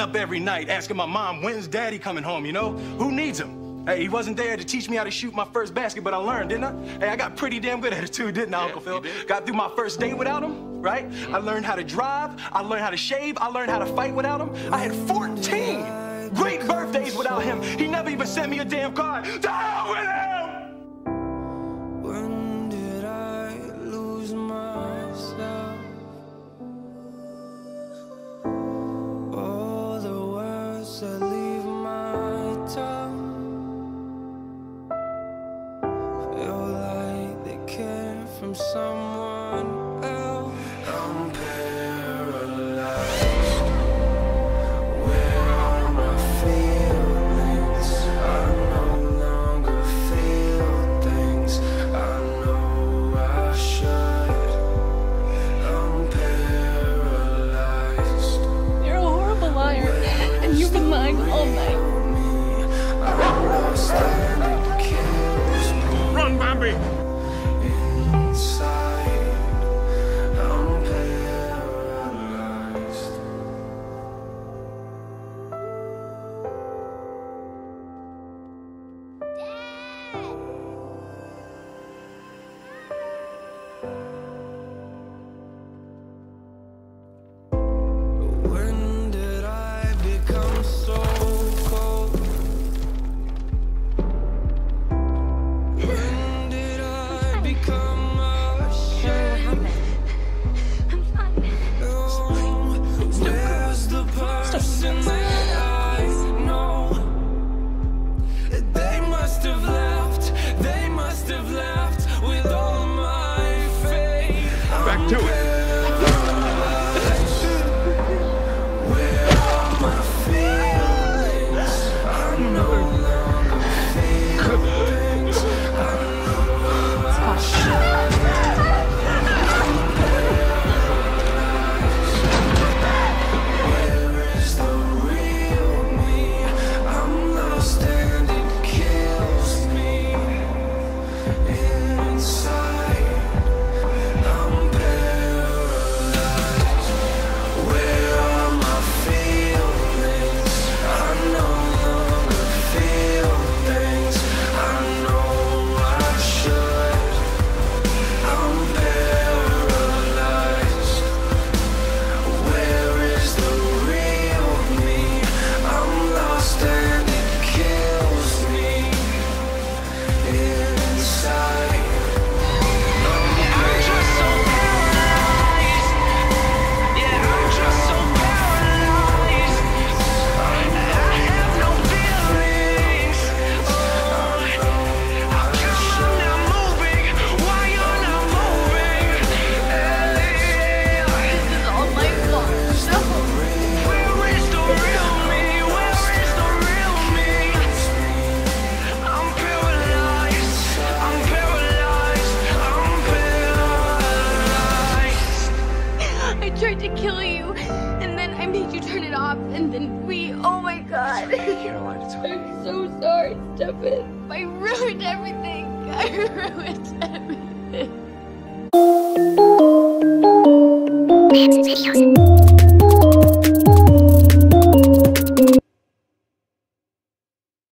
every night asking my mom, when's daddy coming home, you know? Who needs him? Hey, he wasn't there to teach me how to shoot my first basket, but I learned, didn't I? Hey, I got pretty damn good at it too, didn't I, Yeah, Uncle Phil? Got through my first date without him, right? I learned how to drive, I learned how to shave, I learned how to fight without him. I had 14 great birthdays without him. He never even sent me a damn card. To hell with him! Someone Back to it. I tried to kill you, and then I made you turn it off, and then we, oh my god. It's okay, Caroline, it's okay. I'm so sorry, Stefan. I ruined everything. I ruined everything.